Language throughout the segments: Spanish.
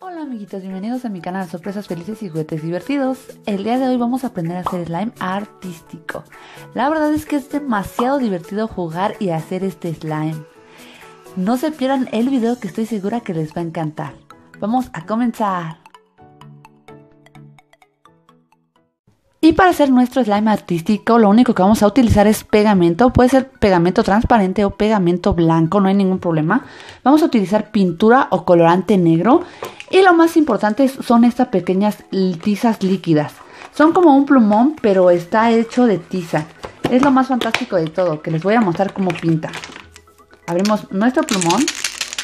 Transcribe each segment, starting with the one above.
Hola amiguitos, bienvenidos a mi canal Sorpresas Felices y Juguetes Divertidos. El día de hoy vamos a aprender a hacer slime artístico. La verdad es que es demasiado divertido jugar y hacer este slime. No se pierdan el video que estoy segura que les va a encantar. Vamos a comenzar. Y para hacer nuestro slime artístico, lo único que vamos a utilizar es pegamento. Puede ser pegamento transparente o pegamento blanco, no hay ningún problema. Vamos a utilizar pintura o colorante negro. Y lo más importante son estas pequeñas tizas líquidas. Son como un plumón, pero está hecho de tiza. Es lo más fantástico de todo, que les voy a mostrar cómo pinta. Abrimos nuestro plumón,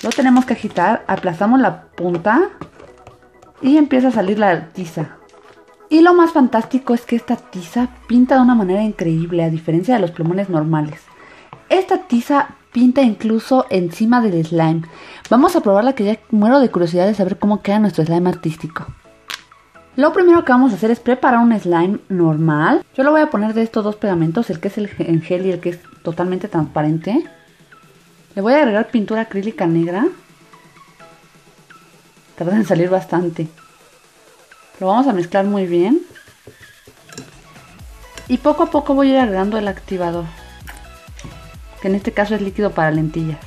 lo tenemos que agitar, aplastamos la punta y empieza a salir la tiza. Y lo más fantástico es que esta tiza pinta de una manera increíble, a diferencia de los plumones normales. Esta tiza pinta incluso encima del slime. Vamos a probarla que ya muero de curiosidad de saber cómo queda nuestro slime artístico. Lo primero que vamos a hacer es preparar un slime normal. Yo lo voy a poner de estos dos pegamentos, el que es el en gel y el que es totalmente transparente. Le voy a agregar pintura acrílica negra. Tarda en salir bastante. Lo vamos a mezclar muy bien. Y poco a poco voy a ir agregando el activador. Que en este caso es líquido para lentillas.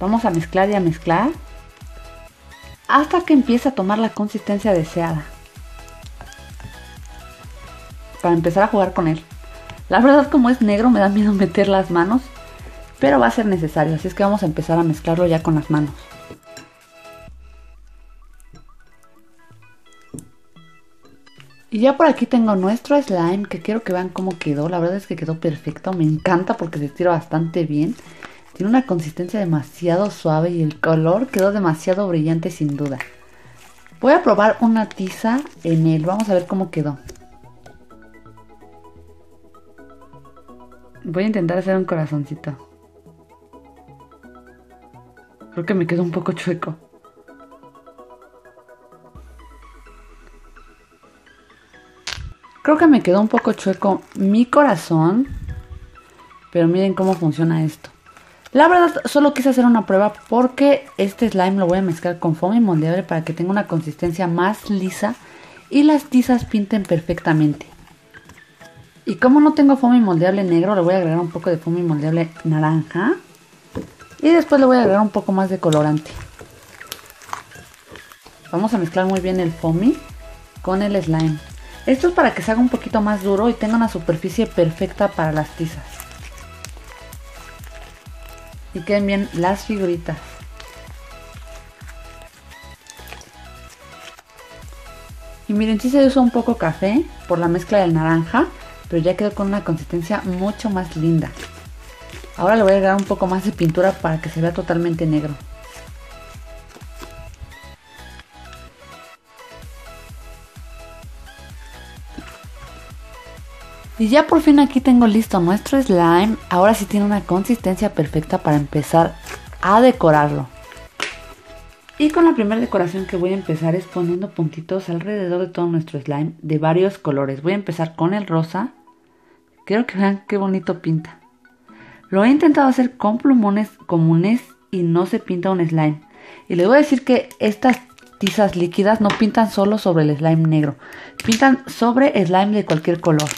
Vamos a mezclar y a mezclar. Hasta que empiece a tomar la consistencia deseada. Para empezar a jugar con él. La verdad como es negro me da miedo meter las manos pero va a ser necesario, así es que vamos a empezar a mezclarlo ya con las manos. Y ya por aquí tengo nuestro slime, que quiero que vean cómo quedó. La verdad es que quedó perfecto, me encanta porque se estira bastante bien. Tiene una consistencia demasiado suave y el color quedó demasiado brillante sin duda. Voy a probar una tiza en él, vamos a ver cómo quedó. Voy a intentar hacer un corazoncito. Creo que me quedó un poco chueco. Creo que me quedó un poco chueco mi corazón. Pero miren cómo funciona esto. La verdad solo quise hacer una prueba porque este slime lo voy a mezclar con foamy moldeable para que tenga una consistencia más lisa y las tizas pinten perfectamente. Y como no tengo foamy moldeable negro, le voy a agregar un poco de foamy moldeable naranja. Y después le voy a agregar un poco más de colorante. Vamos a mezclar muy bien el foamy con el slime. Esto es para que se haga un poquito más duro y tenga una superficie perfecta para las tizas. Y queden bien las figuritas. Y miren, si se usa un poco café por la mezcla del naranja, pero ya quedó con una consistencia mucho más linda. Ahora le voy a agregar un poco más de pintura para que se vea totalmente negro. Y ya por fin aquí tengo listo nuestro slime. Ahora sí tiene una consistencia perfecta para empezar a decorarlo. Y con la primera decoración que voy a empezar es poniendo puntitos alrededor de todo nuestro slime de varios colores. Voy a empezar con el rosa. Quiero que vean qué bonito pinta. Lo he intentado hacer con plumones comunes y no se pinta un slime. Y les voy a decir que estas tizas líquidas no pintan solo sobre el slime negro, pintan sobre slime de cualquier color.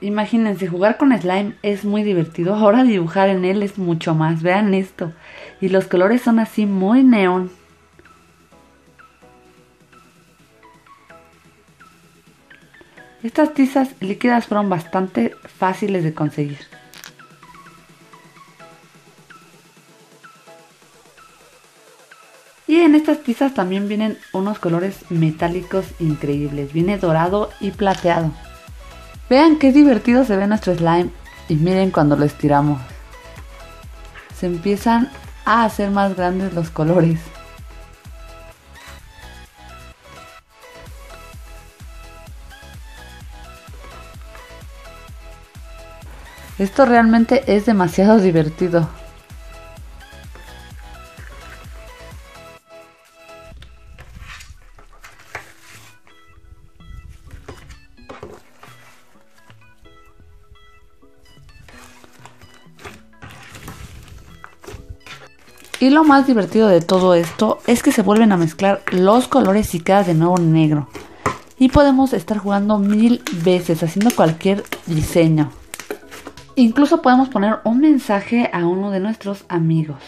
Imagínense, jugar con slime es muy divertido. Ahora dibujar en él es mucho más. Vean esto. Y los colores son así muy neón. Estas tizas líquidas fueron bastante fáciles de conseguir. Y en estas tizas también vienen unos colores metálicos increíbles. Viene dorado y plateado. Vean qué divertido se ve nuestro slime y miren cuando lo estiramos. Se empiezan a hacer más grandes los colores. Esto realmente es demasiado divertido. Y lo más divertido de todo esto es que se vuelven a mezclar los colores y queda de nuevo negro. Y podemos estar jugando mil veces haciendo cualquier diseño. Incluso podemos poner un mensaje a uno de nuestros amigos.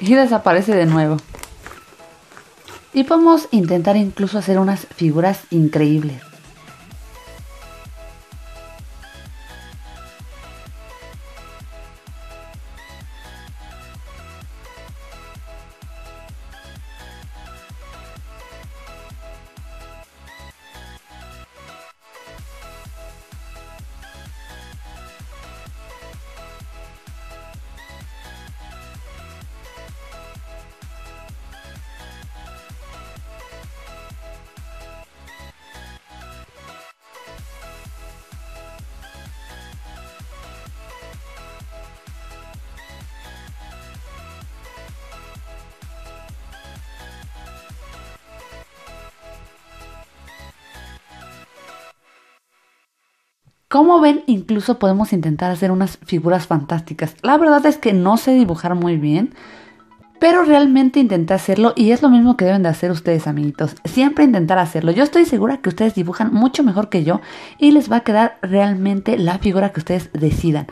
Y desaparece de nuevo. Y podemos intentar incluso hacer unas figuras increíbles. Como ven, incluso podemos intentar hacer unas figuras fantásticas. La verdad es que no sé dibujar muy bien, pero realmente intenté hacerlo y es lo mismo que deben de hacer ustedes, amiguitos. Siempre intentar hacerlo. Yo estoy segura que ustedes dibujan mucho mejor que yo y les va a quedar realmente la figura que ustedes decidan.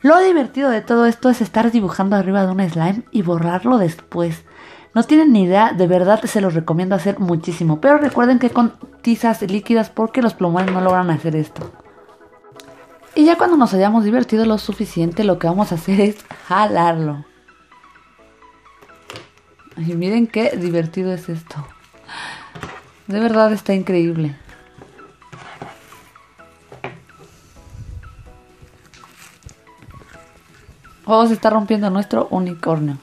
Lo divertido de todo esto es estar dibujando arriba de un slime y borrarlo después. No tienen ni idea, de verdad se los recomiendo hacer muchísimo. Pero recuerden que con tizas líquidas porque los plumones no logran hacer esto. Y ya cuando nos hayamos divertido lo suficiente, lo que vamos a hacer es jalarlo. Y miren qué divertido es esto. De verdad está increíble. Oh, se está rompiendo nuestro unicornio.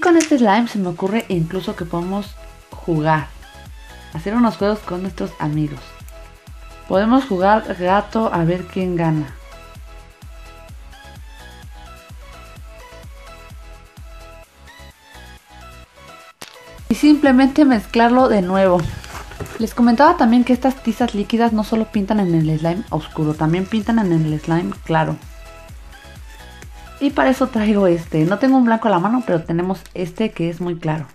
Con este slime se me ocurre incluso que podemos jugar. Hacer unos juegos con nuestros amigos. Podemos jugar gato a ver quién gana. Y simplemente mezclarlo de nuevo. Les comentaba también que estas tizas líquidas no solo pintan en el slime oscuro, también pintan en el slime claro. Y para eso traigo este. No tengo un blanco a la mano, pero tenemos este que es muy claro.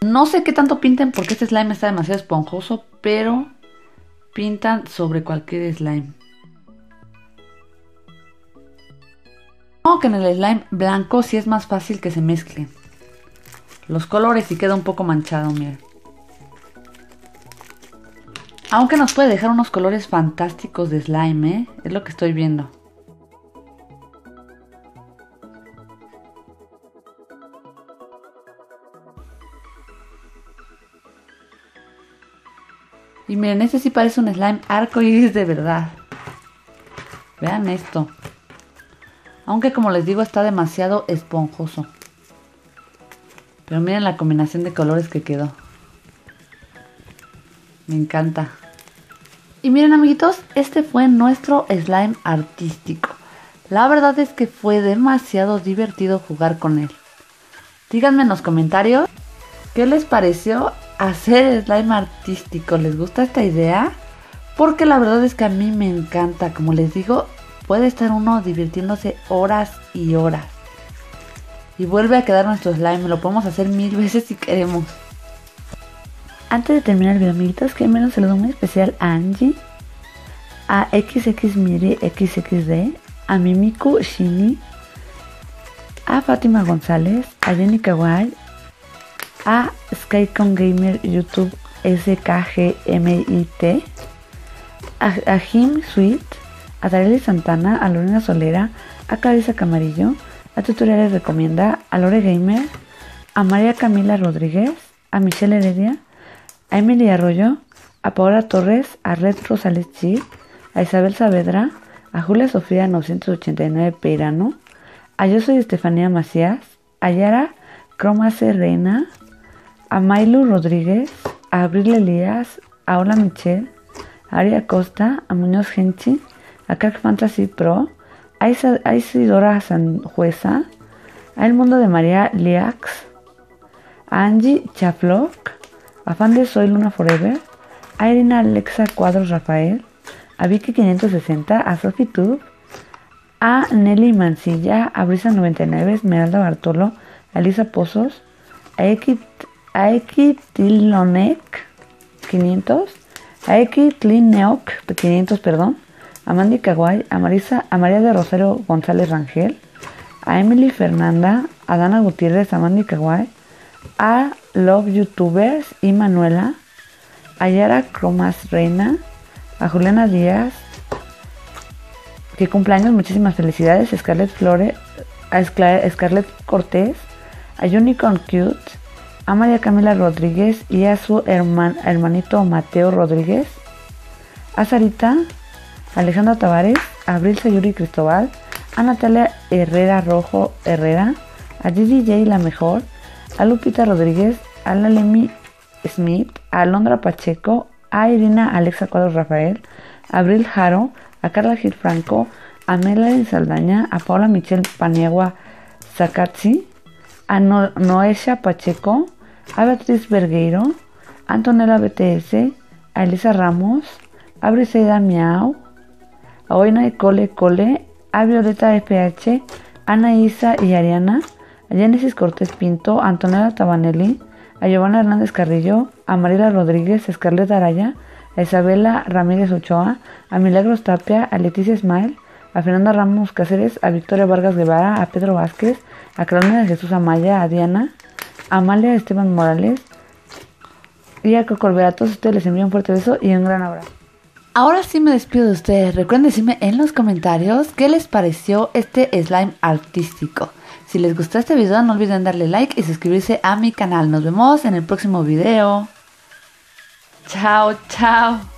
No sé qué tanto pinten porque este slime está demasiado esponjoso, pero pintan sobre cualquier slime. Como que en el slime blanco sí es más fácil que se mezclen los colores y queda un poco manchado, miren. Aunque nos puede dejar unos colores fantásticos de slime, ¿eh? Es lo que estoy viendo. Y miren, este sí parece un slime arco iris de verdad. Vean esto. Aunque como les digo está demasiado esponjoso. Pero miren la combinación de colores que quedó. Me encanta. Y miren amiguitos, este fue nuestro slime artístico. La verdad es que fue demasiado divertido jugar con él. Díganme en los comentarios qué les pareció hacer slime artístico. ¿Les gusta esta idea? Porque la verdad es que a mí me encanta. Como les digo, puede estar uno divirtiéndose horas y horas. Y vuelve a quedar nuestro slime. Lo podemos hacer mil veces si queremos. Antes de terminar el video, amiguitos, que me un saludo muy especial a Angie, a XXMiri XXD, a Mimiku Shini, a Fátima González, a Jenny Kawai, a Skycon Gamer YouTube SKGMIT, a, Jim Sweet, a Tareli Santana, a Lorena Solera, a Clarisa Camarillo, a Tutoriales Recomienda, a Lore Gamer, a María Camila Rodríguez, a Michelle Heredia, a Emily Arroyo, a Paola Torres, a Red Rosales Chip, a Isabel Saavedra, a Julia Sofía 989 Peirano, a Yo Soy Estefanía Macías, a Yara Cromase Reina, a Mailu Rodríguez, a Abril Elías, a Hola Michelle, a Aria Costa, a Muñoz Genchi, a Crack Fantasy Pro, a, a Isidora a El Mundo de María Liax, a Angie Chaflock, a Fan de Soy Luna Forever, a Irina Alexa Cuadros Rafael, a Vicky 560, a Sophie a Nelly Mancilla, a Brisa 99, Esmeralda Bartolo, a Elisa Pozos, a Eki, a Eki Tilonek 500, a Eki Tlineok 500, perdón, a Mandy Kawaii, a Marisa, a María de Rosario González Rangel, a Emily Fernanda, a Dana Gutiérrez, a Mandy Kawaii, a Love Youtubers y Manuela, a Yara Cromas Reina, a Juliana Díaz, que cumpleaños, muchísimas felicidades, Scarlett Flores, a Scarlett Cortés, a Unicorn Cute, a María Camila Rodríguez y a su herman, hermanito Mateo Rodríguez, a Sarita, a Alejandra Tavares, a Abril Sayuri Cristóbal, a Natalia Herrera Rojo Herrera, a Gigi J. La Mejor, a Lupita Rodríguez, a la Lemi Smith, a Alondra Pacheco, a Irina Alexa Cuadros Rafael, a Abril Jaro, a Carla Gil Franco, a Melanie Saldaña, a Paula Michelle Paniagua Zacatzi, a no Noesha Pacheco, a Beatriz Vergueiro, a Antonella BTS, a Elisa Ramos, a Briseida Miau, a Oina Cole Cole, a Violeta FH, a Ana Isa y Ariana, a Genesis Cortés Pinto, a Antonella Tabanelli, a Giovanna Hernández Carrillo, a Mariela Rodríguez, Scarlett Araya, a Isabela Ramírez Ochoa, a Milagros Tapia, a Leticia Ismael, a Fernanda Ramos Cáceres, a Victoria Vargas Guevara, a Pedro Vázquez, a Carolina de Jesús Amaya, a Diana, a Amalia Esteban Morales y a Coco A todos ustedes les envío un fuerte beso y un gran abrazo. Ahora sí me despido de ustedes. Recuerden decirme en los comentarios qué les pareció este slime artístico. Si les gustó este video no olviden darle like y suscribirse a mi canal. Nos vemos en el próximo video. Chao, chao.